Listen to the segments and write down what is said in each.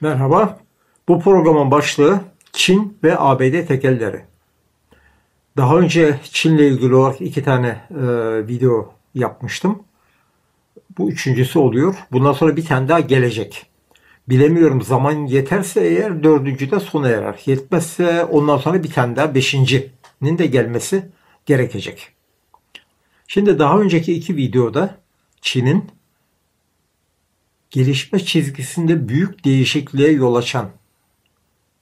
Merhaba. Bu programın başlığı Çin ve ABD tekelleri. Daha önce Çin'le ilgili olarak iki tane e, video yapmıştım. Bu üçüncüsü oluyor. Bundan sonra bir tane daha gelecek. Bilemiyorum zaman yeterse eğer dördüncü de sona erer. Yetmezse ondan sonra bir tane daha beşincinin de gelmesi gerekecek. Şimdi daha önceki iki videoda Çin'in gelişme çizgisinde büyük değişikliğe yol açan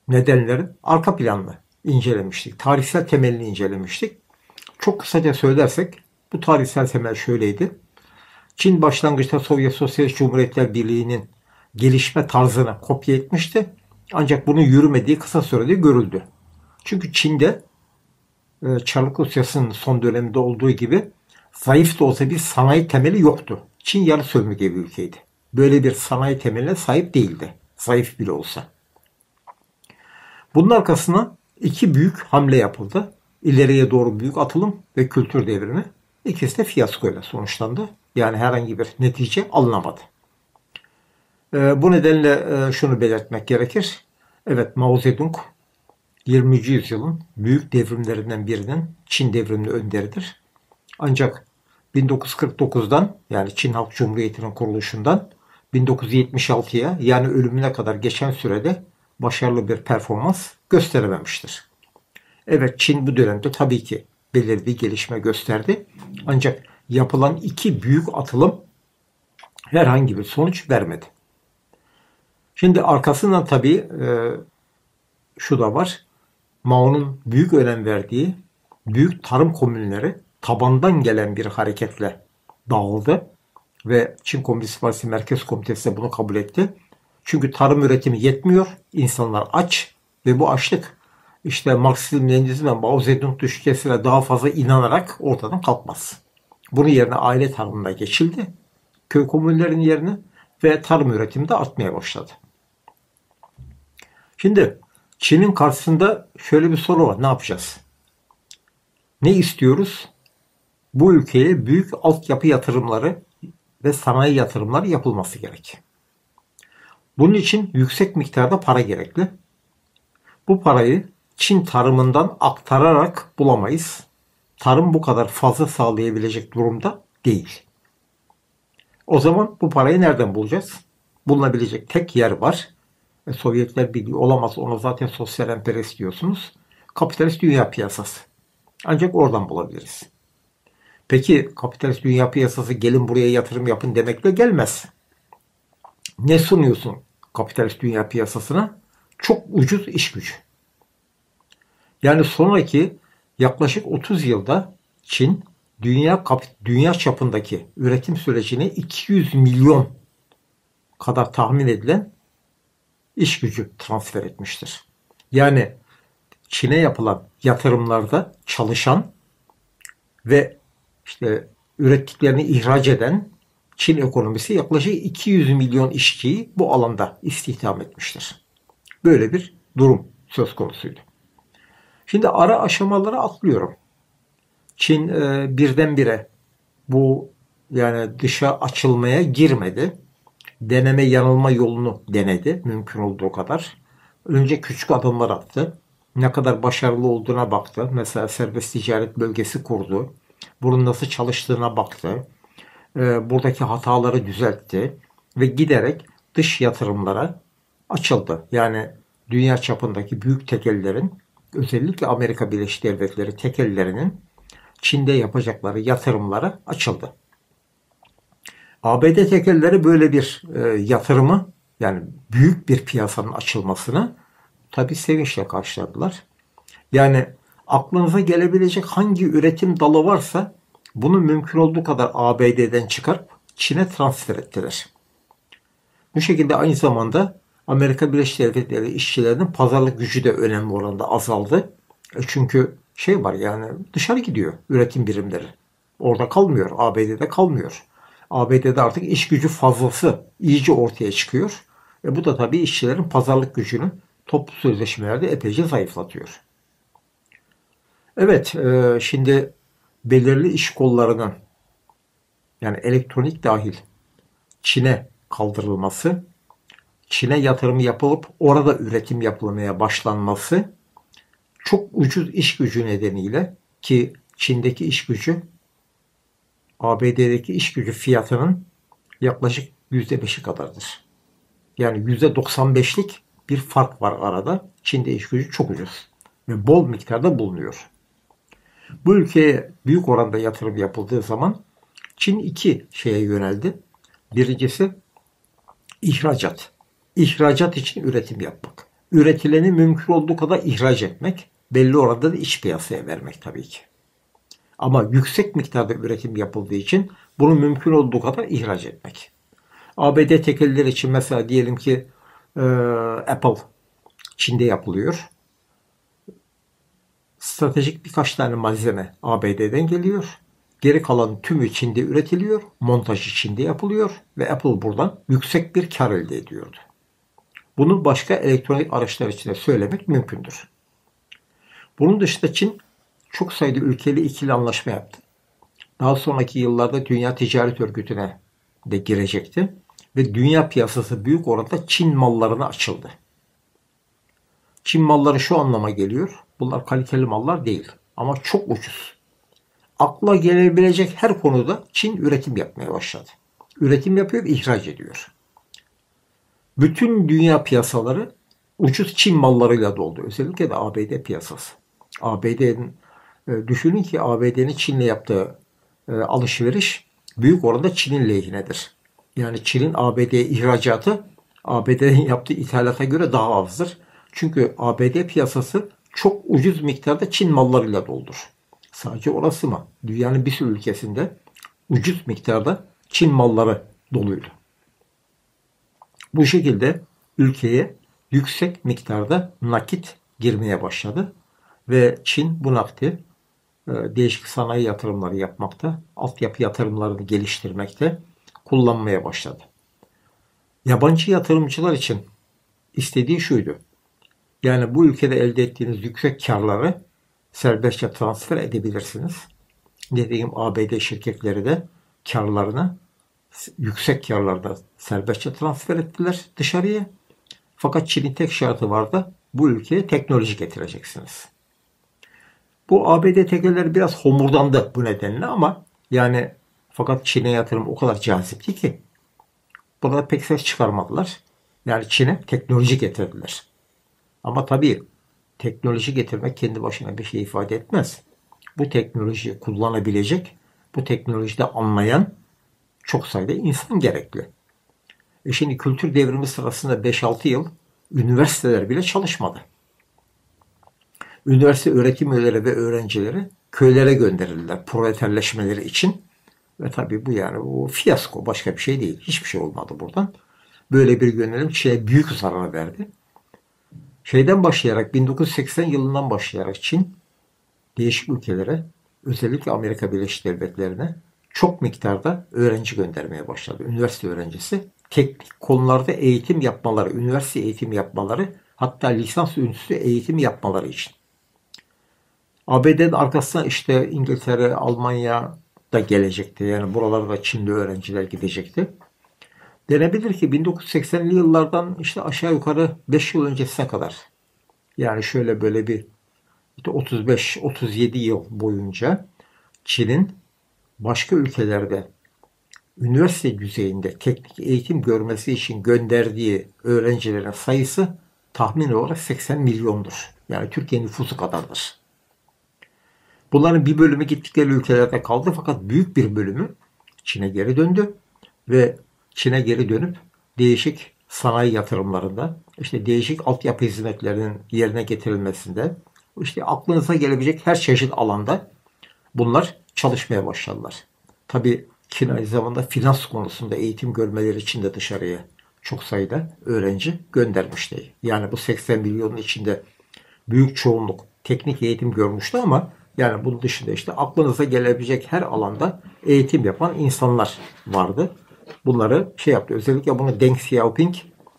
nedenlerin arka planını incelemiştik. Tarihsel temelini incelemiştik. Çok kısaca söylersek bu tarihsel temel şöyleydi. Çin başlangıçta Sovyet Sosyalist Cumhuriyetler Birliği'nin gelişme tarzını kopya etmişti. Ancak bunun yürümediği kısa sürede görüldü. Çünkü Çin'de e, Çarlık Rusyası'nın son döneminde olduğu gibi zayıf da olsa bir sanayi temeli yoktu. Çin yarı sömürge bir ülkeydi böyle bir sanayi temeline sahip değildi. Zayıf bile olsa. Bunun arkasına iki büyük hamle yapıldı. İleriye doğru büyük atılım ve kültür devrimi. İkisi de fiyaskoyla sonuçlandı. Yani herhangi bir netice alınamadı. Ee, bu nedenle e, şunu belirtmek gerekir. Evet Mao Zedong 20. yüzyılın büyük devrimlerinden birinin Çin devriminin önderidir. Ancak 1949'dan yani Çin Halk Cumhuriyeti'nin kuruluşundan 1976'ya yani ölümüne kadar geçen sürede başarılı bir performans gösterememiştir. Evet Çin bu dönemde tabii ki belirli bir gelişme gösterdi. Ancak yapılan iki büyük atılım herhangi bir sonuç vermedi. Şimdi arkasından tabii e, şu da var. Mao'nun büyük önem verdiği büyük tarım komünleri tabandan gelen bir hareketle dağıldı ve Çin Komünist Partisi Merkez Komitesi de bunu kabul etti. Çünkü tarım üretimi yetmiyor. İnsanlar aç ve bu açlık işte Marksizm, Leninizm ve Mao Zedong düşüncesine daha fazla inanarak ortadan kalkmaz. Bunun yerine aile tarımına geçildi. Köy komünlerin yerine ve tarım üretimi de artmaya başladı. Şimdi Çin'in karşısında şöyle bir soru var. Ne yapacağız? Ne istiyoruz? Bu ülkeye büyük altyapı yatırımları ve sanayi yatırımları yapılması gerek. Bunun için yüksek miktarda para gerekli. Bu parayı Çin tarımından aktararak bulamayız. Tarım bu kadar fazla sağlayabilecek durumda değil. O zaman bu parayı nereden bulacağız? Bulunabilecek tek yer var. E, Sovyetler Birliği olamaz. Ona zaten sosyal emperyalist diyorsunuz. Kapitalist dünya piyasası. Ancak oradan bulabiliriz. Peki kapitalist dünya piyasası gelin buraya yatırım yapın demekle gelmez. Ne sunuyorsun kapitalist dünya piyasasına? Çok ucuz iş gücü. Yani sonraki yaklaşık 30 yılda Çin dünya dünya çapındaki üretim sürecine 200 milyon kadar tahmin edilen iş gücü transfer etmiştir. Yani Çin'e yapılan yatırımlarda çalışan ve işte ürettiklerini ihraç eden Çin ekonomisi yaklaşık 200 milyon işçiyi bu alanda istihdam etmiştir. Böyle bir durum söz konusuydu. Şimdi ara aşamalara atlıyorum. Çin e, birdenbire bu yani dışa açılmaya girmedi. Deneme yanılma yolunu denedi mümkün olduğu kadar. Önce küçük adımlar attı. Ne kadar başarılı olduğuna baktı. Mesela serbest ticaret bölgesi kurdu bunun nasıl çalıştığına baktı. E, buradaki hataları düzeltti ve giderek dış yatırımlara açıldı. Yani dünya çapındaki büyük tekellerin özellikle Amerika Birleşik Devletleri tekellerinin Çin'de yapacakları yatırımlara açıldı. ABD tekelleri böyle bir e, yatırımı yani büyük bir piyasanın açılmasını tabi sevinçle karşıladılar. Yani aklınıza gelebilecek hangi üretim dalı varsa bunu mümkün olduğu kadar ABD'den çıkarıp Çin'e transfer ettiler. Bu şekilde aynı zamanda Amerika Birleşik Devletleri işçilerinin pazarlık gücü de önemli oranda azaldı. E çünkü şey var yani dışarı gidiyor üretim birimleri. Orada kalmıyor. ABD'de kalmıyor. ABD'de artık iş gücü fazlası iyice ortaya çıkıyor. E bu da tabii işçilerin pazarlık gücünü toplu sözleşmelerde epeyce zayıflatıyor. Evet, e, şimdi belirli iş kollarının yani elektronik dahil Çin'e kaldırılması Çin'e yatırım yapılıp orada üretim yapılmaya başlanması çok ucuz iş gücü nedeniyle ki Çin'deki iş gücü ABD'deki iş gücü fiyatının yaklaşık %5'i kadardır. Yani %95'lik bir fark var arada. Çin'de iş gücü çok ucuz ve bol miktarda bulunuyor. Bu ülkeye büyük oranda yatırım yapıldığı zaman Çin iki şeye yöneldi. Birincisi ihracat. İhracat için üretim yapmak. Üretileni mümkün olduğu kadar ihraç etmek. Belli oranda da iç piyasaya vermek tabii ki. Ama yüksek miktarda üretim yapıldığı için bunu mümkün olduğu kadar ihraç etmek. ABD tekelleri için mesela diyelim ki e, Apple Çin'de yapılıyor. Stratejik birkaç tane malzeme ABD'den geliyor. Geri kalan tümü Çin'de üretiliyor. Montajı Çin'de yapılıyor. Ve Apple buradan yüksek bir kar elde ediyordu. Bunu başka elektronik araçlar için de söylemek mümkündür. Bunun dışında Çin çok sayıda ülkeyle ikili anlaşma yaptı. Daha sonraki yıllarda Dünya Ticaret Örgütü'ne de girecekti ve dünya piyasası büyük oranda Çin mallarına açıldı. Çin malları şu anlama geliyor. Bunlar kaliteli mallar değil ama çok ucuz. Akla gelebilecek her konuda Çin üretim yapmaya başladı. Üretim yapıyor, ihraç ediyor. Bütün dünya piyasaları ucuz Çin mallarıyla doldu. Özellikle de ABD piyasası. ABD'nin e, düşünün ki ABD'nin Çin'le yaptığı e, alışveriş büyük oranda Çin'in lehinedir. Yani Çin'in ABD ihracatı ABD'nin yaptığı ithalata göre daha azdır. Çünkü ABD piyasası çok ucuz miktarda Çin mallarıyla doldur. Sadece orası mı? Dünyanın bir sürü ülkesinde ucuz miktarda Çin malları doluydu. Bu şekilde ülkeye yüksek miktarda nakit girmeye başladı ve Çin bu nakti e, değişik sanayi yatırımları yapmakta, altyapı yatırımlarını geliştirmekte kullanmaya başladı. Yabancı yatırımcılar için istediği şuydu. Yani bu ülkede elde ettiğiniz yüksek karları serbestçe transfer edebilirsiniz. Dediğim ABD şirketleri de karlarını yüksek karlarda serbestçe transfer ettiler dışarıya. Fakat Çin'in tek şartı vardı. Bu ülkeye teknoloji getireceksiniz. Bu ABD tekelleri biraz homurdandı bu nedenle ama yani fakat Çin'e yatırım o kadar cazipti ki burada pek ses çıkarmadılar. Yani Çin'e teknoloji getirdiler. Ama tabii teknoloji getirmek kendi başına bir şey ifade etmez. Bu teknolojiyi kullanabilecek, bu teknolojide anlayan çok sayıda insan gerekli. E şimdi kültür devrimi sırasında 5-6 yıl üniversiteler bile çalışmadı. Üniversite öğretim üyeleri ve öğrencileri köylere gönderildiler proleterleşmeleri için. Ve tabii bu yani bu fiyasko başka bir şey değil. Hiçbir şey olmadı buradan. Böyle bir gönderim Çin'e büyük zarar verdi. Şeyden başlayarak 1980 yılından başlayarak Çin değişik ülkelere özellikle Amerika Birleşik Devletleri'ne çok miktarda öğrenci göndermeye başladı. Üniversite öğrencisi teknik konularda eğitim yapmaları, üniversite eğitim yapmaları hatta lisans ünsü eğitim yapmaları için. ABD'nin arkasına işte İngiltere, Almanya da gelecekti. Yani buralarda Çinli öğrenciler gidecekti. Denebilir ki 1980'li yıllardan işte aşağı yukarı 5 yıl öncesine kadar yani şöyle böyle bir işte 35-37 yıl boyunca Çin'in başka ülkelerde üniversite düzeyinde teknik eğitim görmesi için gönderdiği öğrencilerin sayısı tahmin olarak 80 milyondur. Yani Türkiye nüfusu kadardır. Bunların bir bölümü gittikleri ülkelerde kaldı fakat büyük bir bölümü Çin'e geri döndü ve Çin'e geri dönüp değişik sanayi yatırımlarında, işte değişik altyapı hizmetlerinin yerine getirilmesinde, işte aklınıza gelebilecek her çeşit alanda bunlar çalışmaya başladılar. Tabi Çin aynı zamanda finans konusunda eğitim görmeleri için de dışarıya çok sayıda öğrenci göndermişti. Yani bu 80 milyonun içinde büyük çoğunluk teknik eğitim görmüştü ama yani bunun dışında işte aklınıza gelebilecek her alanda eğitim yapan insanlar vardı. Bunları şey yaptı. Özellikle bunu Deng Xiaoping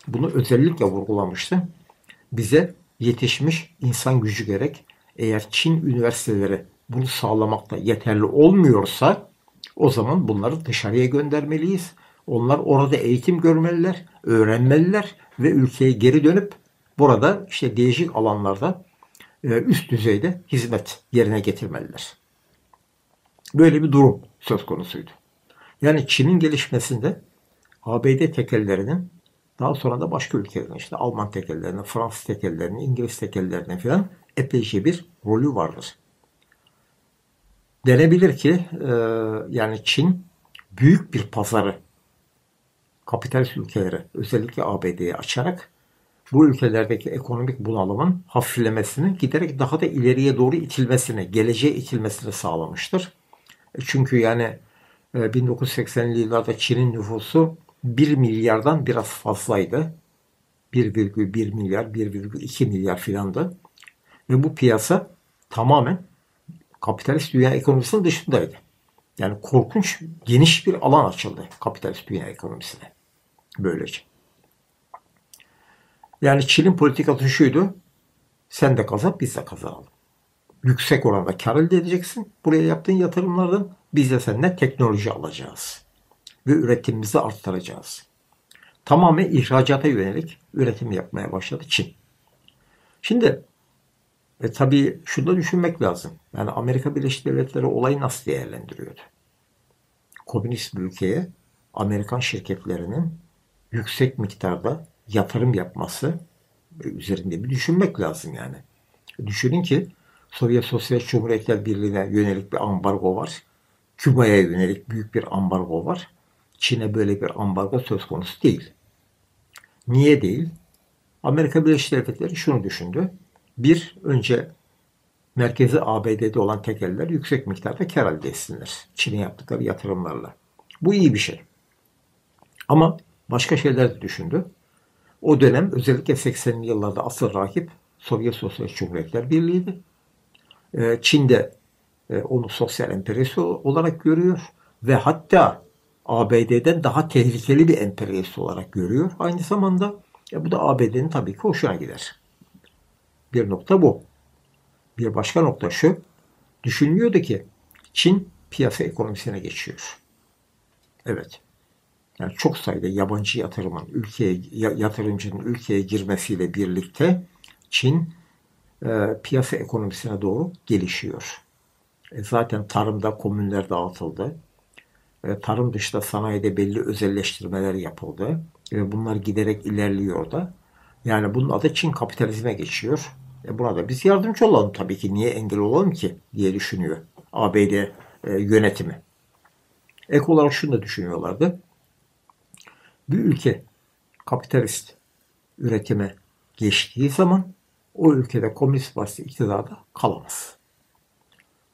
bunu özellikle vurgulamıştı. Bize yetişmiş insan gücü gerek. Eğer Çin üniversiteleri bunu sağlamakta yeterli olmuyorsa o zaman bunları dışarıya göndermeliyiz. Onlar orada eğitim görmeliler, öğrenmeliler ve ülkeye geri dönüp burada işte değişik alanlarda e, üst düzeyde hizmet yerine getirmeliler. Böyle bir durum söz konusuydu. Yani Çin'in gelişmesinde ABD tekellerinin daha sonra da başka ülkelerin işte Alman tekellerinin, Fransız tekellerinin, İngiliz tekellerinin falan epeyce bir rolü vardır. Denebilir ki e, yani Çin büyük bir pazarı kapitalist ülkelere özellikle ABD'ye açarak bu ülkelerdeki ekonomik bunalımın hafiflemesini giderek daha da ileriye doğru itilmesini, geleceğe itilmesini sağlamıştır. E, çünkü yani 1980'li e, yıllarda Çin'in nüfusu 1 milyardan biraz fazlaydı. 1,1 milyar, 1,2 milyar filandı. Ve bu piyasa tamamen kapitalist dünya ekonomisinin dışındaydı. Yani korkunç geniş bir alan açıldı kapitalist dünya ekonomisine. Böylece. Yani Çin'in politikası şuydu. Sen de kazan, biz de kazanalım. Yüksek oranda kar elde edeceksin. Buraya yaptığın yatırımlardan biz de senden teknoloji alacağız. Ve üretimimizi arttıracağız. Tamamen ihracata yönelik üretim yapmaya başladı Çin. Şimdi e, tabii şunu da düşünmek lazım. Yani Amerika Birleşik Devletleri olayı nasıl değerlendiriyordu? Komünist bir ülkeye Amerikan şirketlerinin yüksek miktarda yatırım yapması üzerinde bir düşünmek lazım yani. Düşünün ki Sovyet Sosyalist Cumhuriyetler Birliği'ne yönelik bir ambargo var. Küba'ya yönelik büyük bir ambargo var. Çin'e böyle bir ambargo söz konusu değil. Niye değil? Amerika Birleşik Devletleri şunu düşündü. Bir, önce merkezi ABD'de olan tekeller yüksek miktarda kar elde etsinler. Çin'e yaptıkları yatırımlarla. Bu iyi bir şey. Ama başka şeyler de düşündü. O dönem özellikle 80'li yıllarda asıl rakip Sovyet Sosyalist Cumhuriyetler Birliği'ydi. Ee, Çin de e, onu sosyal emperyası olarak görüyor ve hatta ABD'den daha tehlikeli bir emperyası olarak görüyor. Aynı zamanda e, bu da ABD'nin tabii ki hoşuna gider. Bir nokta bu. Bir başka nokta şu. Düşünülüyordu ki Çin piyasa ekonomisine geçiyor. Evet. Yani çok sayıda yabancı yatırımın ülkeye yatırımcının ülkeye girmesiyle birlikte Çin e, piyasa ekonomisine doğru gelişiyor. E, zaten tarımda komünler dağıtıldı. E, tarım dışında sanayide belli özelleştirmeler yapıldı. Ve bunlar giderek ilerliyor da. Yani bunun adı Çin kapitalizme geçiyor. E buna da biz yardımcı olalım tabii ki. Niye engel olalım ki diye düşünüyor ABD e, yönetimi. Ek olarak şunu da düşünüyorlardı bir ülke kapitalist üretime geçtiği zaman o ülkede Komünist Parti iktidarda kalamaz.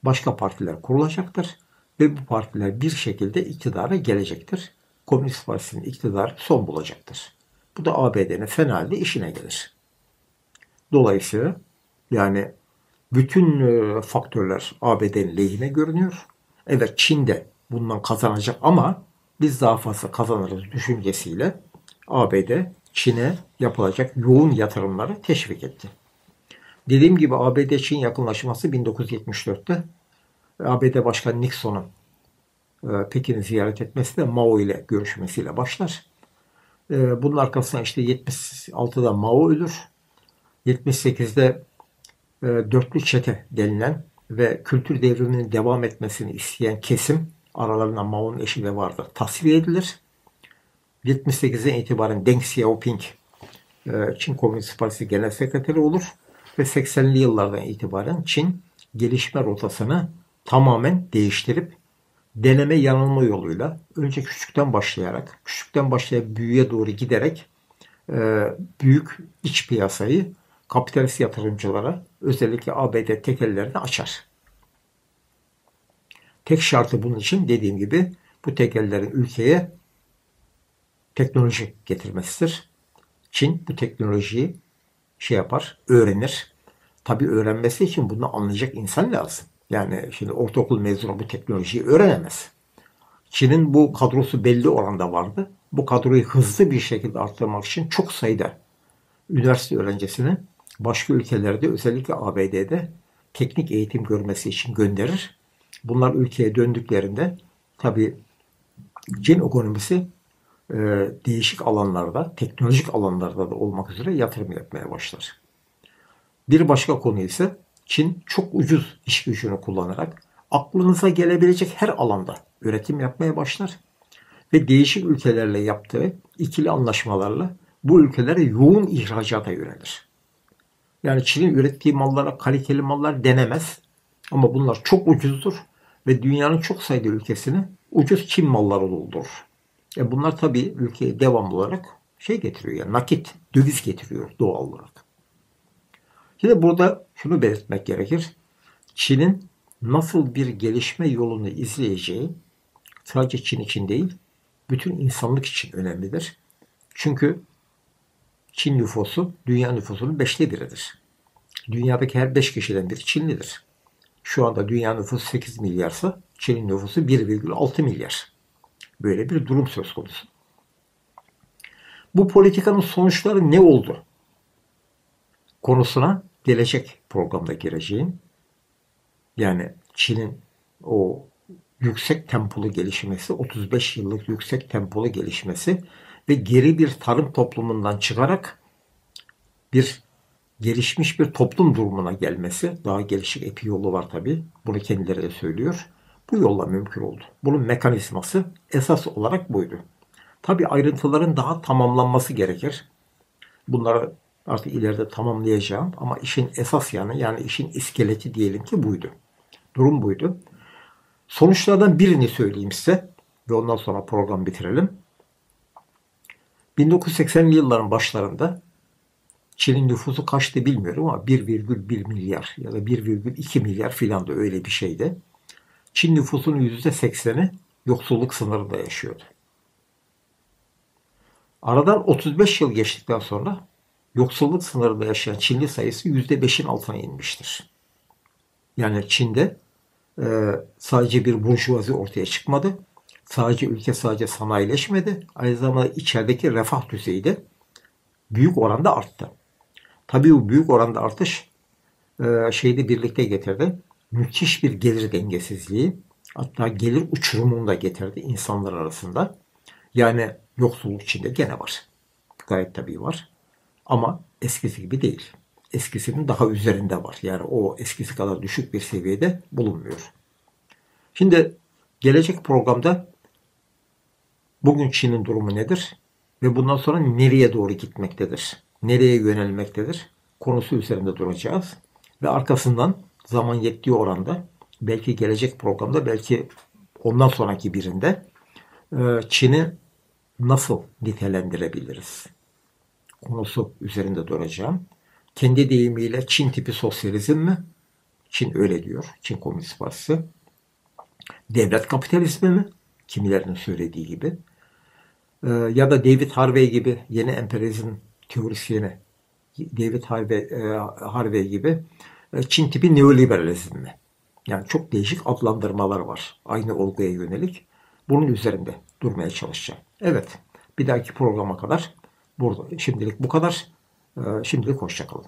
Başka partiler kurulacaktır ve bu partiler bir şekilde iktidara gelecektir. Komünist Partisi'nin iktidarı son bulacaktır. Bu da ABD'nin fena halde işine gelir. Dolayısıyla yani bütün e, faktörler ABD'nin lehine görünüyor. Evet Çin de bundan kazanacak ama biz daha fazla kazanırız düşüncesiyle ABD Çin'e yapılacak yoğun yatırımları teşvik etti. Dediğim gibi ABD-Çin yakınlaşması 1974'te ABD Başkanı Nixon'un e, Pekin'i ziyaret etmesi de Mao ile görüşmesiyle başlar. E, bunun arkasından işte 76'da Mao ölür. 78'de e, dörtlü çete denilen ve kültür devriminin devam etmesini isteyen kesim aralarında Mao'nun eşi de vardır. Tasfiye edilir. 78'den itibaren Deng Xiaoping Çin Komünist Partisi Genel Sekreteri olur ve 80'li yıllardan itibaren Çin gelişme rotasını tamamen değiştirip deneme yanılma yoluyla önce küçükten başlayarak, küçükten başlayıp büyüye doğru giderek e, büyük iç piyasayı kapitalist yatırımcılara özellikle ABD tekellerine açar. Tek şartı bunun için dediğim gibi bu tekellerin ülkeye teknoloji getirmesidir. Çin bu teknolojiyi şey yapar, öğrenir. Tabi öğrenmesi için bunu anlayacak insan lazım. Yani şimdi ortaokul mezunu bu teknolojiyi öğrenemez. Çin'in bu kadrosu belli oranda vardı. Bu kadroyu hızlı bir şekilde arttırmak için çok sayıda üniversite öğrencisini başka ülkelerde özellikle ABD'de teknik eğitim görmesi için gönderir. Bunlar ülkeye döndüklerinde tabi Çin ekonomisi e, değişik alanlarda, teknolojik alanlarda da olmak üzere yatırım yapmaya başlar. Bir başka konu ise Çin çok ucuz iş gücünü kullanarak aklınıza gelebilecek her alanda üretim yapmaya başlar ve değişik ülkelerle yaptığı ikili anlaşmalarla bu ülkelere yoğun ihracata yönelir. Yani Çin'in ürettiği mallara kaliteli mallar denemez ama bunlar çok ucuzdur ve dünyanın çok sayıda ülkesini ucuz Çin malları doldurur. E bunlar tabii ülkeye devamlı olarak şey getiriyor yani nakit, döviz getiriyor doğal olarak. Şimdi burada şunu belirtmek gerekir. Çin'in nasıl bir gelişme yolunu izleyeceği sadece Çin için değil, bütün insanlık için önemlidir. Çünkü Çin nüfusu dünya nüfusunun beşte biridir. Dünyadaki her beş kişiden biri Çinlidir. Şu anda dünya nüfusu 8 milyarsa Çin'in nüfusu 1,6 milyar. Böyle bir durum söz konusu. Bu politikanın sonuçları ne oldu? Konusuna gelecek programda gireceğim. Yani Çin'in o yüksek tempolu gelişmesi, 35 yıllık yüksek tempolu gelişmesi ve geri bir tarım toplumundan çıkarak bir gelişmiş bir toplum durumuna gelmesi, daha gelişik epi yolu var tabi, bunu kendileri de söylüyor. Bu yolla mümkün oldu. Bunun mekanizması esas olarak buydu. Tabi ayrıntıların daha tamamlanması gerekir. Bunları artık ileride tamamlayacağım ama işin esas yanı yani işin iskeleti diyelim ki buydu. Durum buydu. Sonuçlardan birini söyleyeyim size ve ondan sonra program bitirelim. 1980'li yılların başlarında Çin'in nüfusu kaçtı bilmiyorum ama 1,1 milyar ya da 1,2 milyar filan da öyle bir şeydi. Çin nüfusunun %80'i yoksulluk sınırında yaşıyordu. Aradan 35 yıl geçtikten sonra yoksulluk sınırında yaşayan Çinli sayısı %5'in altına inmiştir. Yani Çin'de e, sadece bir burjuvazi ortaya çıkmadı. Sadece ülke sadece sanayileşmedi. Aynı zamanda içerideki refah düzeyi de büyük oranda arttı. Tabii bu büyük oranda artış e, şeyde birlikte getirdi. Müthiş bir gelir dengesizliği hatta gelir uçurumunu da getirdi insanlar arasında. Yani yoksulluk içinde gene var. Gayet tabii var. Ama eskisi gibi değil. Eskisinin daha üzerinde var. Yani o eskisi kadar düşük bir seviyede bulunmuyor. Şimdi gelecek programda bugün Çin'in durumu nedir? Ve bundan sonra nereye doğru gitmektedir? Nereye yönelmektedir? Konusu üzerinde duracağız. Ve arkasından zaman yettiği oranda belki gelecek programda belki ondan sonraki birinde e, Çin'i nasıl nitelendirebiliriz? Konusu üzerinde duracağım. Kendi deyimiyle Çin tipi sosyalizm mi? Çin öyle diyor. Çin Komünist Partisi. Devlet kapitalizmi mi? Kimilerinin söylediği gibi. Ee, ya da David Harvey gibi yeni emperyalizm teorisyeni David Harvey, e, Harvey gibi e, Çin tipi neoliberalizm mi? Yani çok değişik adlandırmalar var. Aynı olguya yönelik. Bunun üzerinde durmaya çalışacağım. Evet. Bir dahaki programa kadar burada. Şimdilik bu kadar. Ee, şimdilik hoşçakalın.